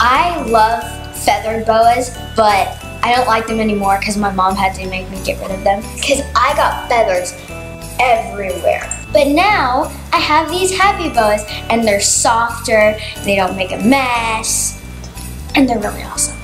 I love feathered boas, but I don't like them anymore because my mom had to make me get rid of them because I got feathers everywhere. But now I have these happy boas and they're softer, they don't make a mess, and they're really awesome.